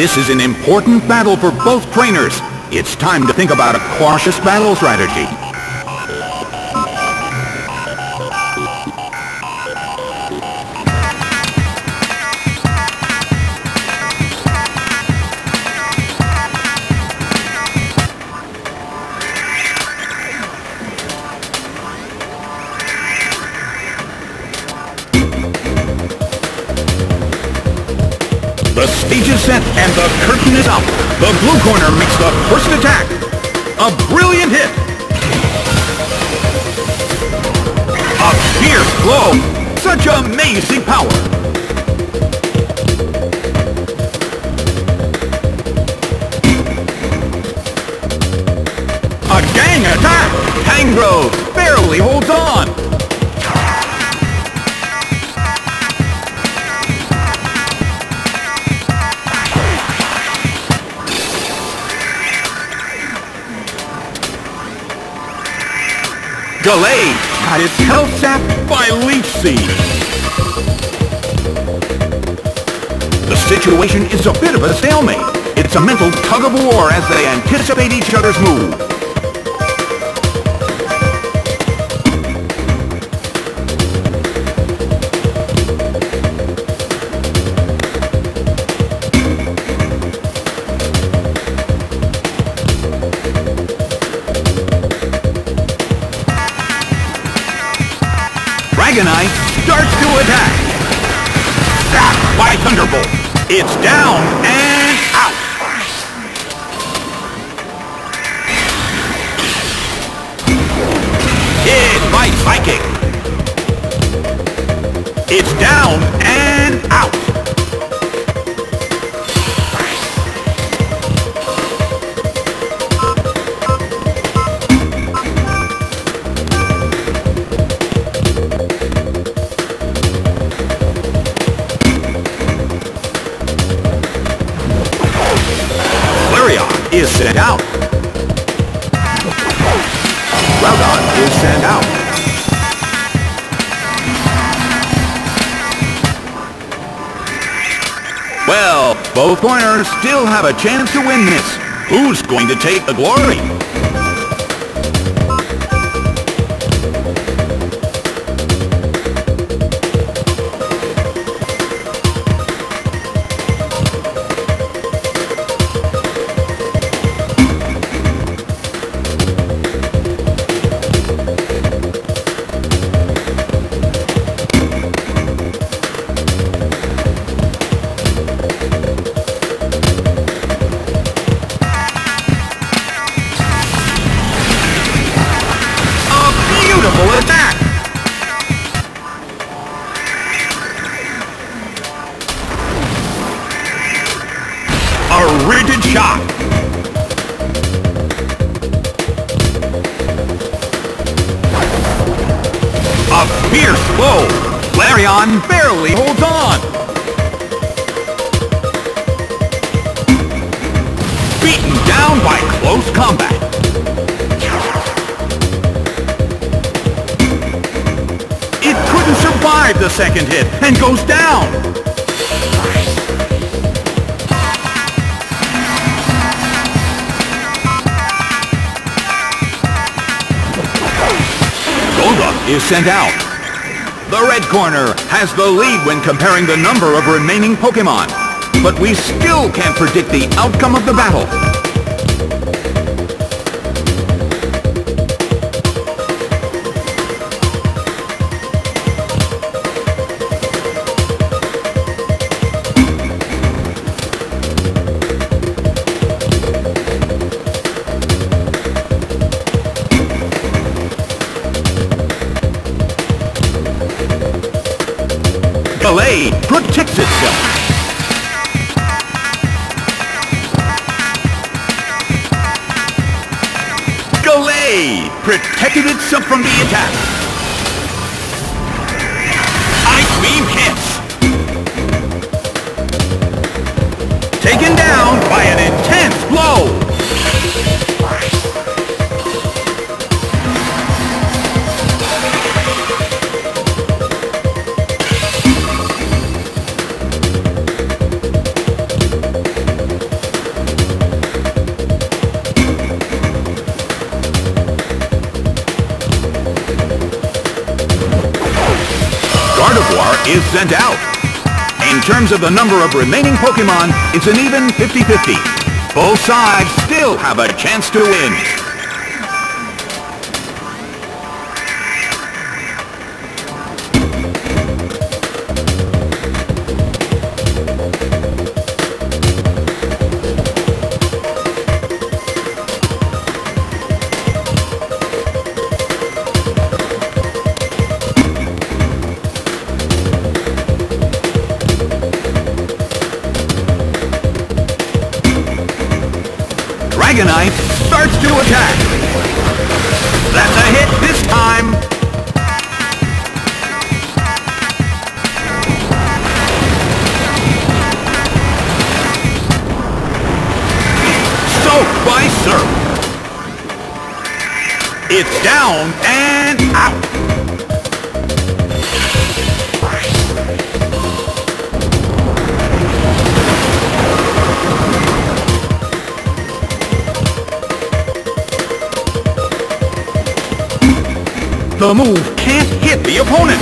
This is an important battle for both trainers. It's time to think about a cautious battle strategy. And the curtain is up. The blue corner makes the first attack. A brilliant hit. A fierce blow. Such amazing power. A gang attack. Tangrowth barely holds on. Gallade got its health sapped by Leech Seed. The situation is a bit of a stalemate. It's a mental tug-of-war as they anticipate each other's move. Dragonite starts to attack. Ah, Zapped by Thunderbolt. It's down and out. Hit by Psychic. It's down and out. Sent out. Well, both corners still have a chance to win this. Who's going to take the glory? A rigid shot! A fierce blow! Flareon barely holds on! Beaten down by close combat! It couldn't survive the second hit and goes down. Is sent out. The red corner has the lead when comparing the number of remaining Pokemon. But we still can't predict the outcome of the battle. Gallade protects itself. Protected itself from the attack. Is sent out. In terms of the number of remaining Pokemon, it's an even 50-50. Both sides still have a chance to win. Dragonite starts to attack. That's a hit this time. Soaked by Surf. It's down and out. The move can't hit the opponent.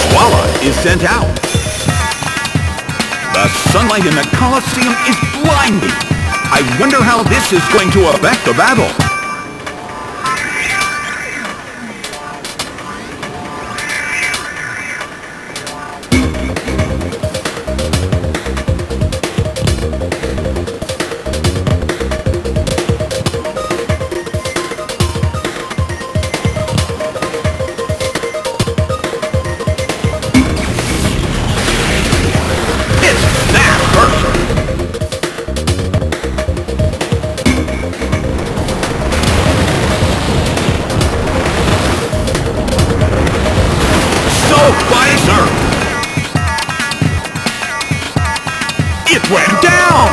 Swalot is sent out. The sunlight in the Colosseum is blinding. I wonder how this is going to affect the battle. Went down.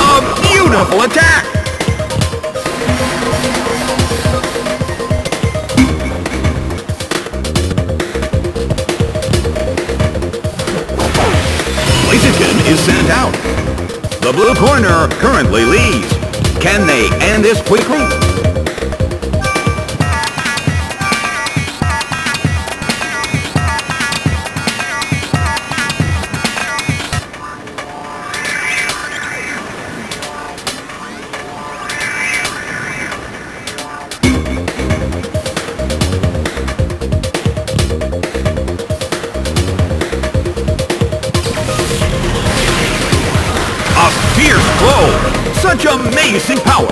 A beautiful attack. Blue corner currently leads. Can they end this quickly? Such amazing power!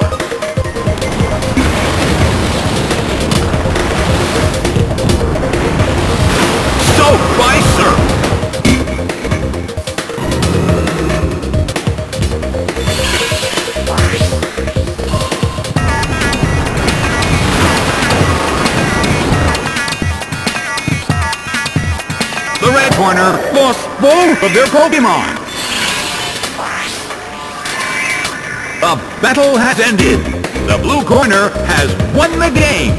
Corner lost both of their Pokemon! The battle has ended. The blue corner has won the game.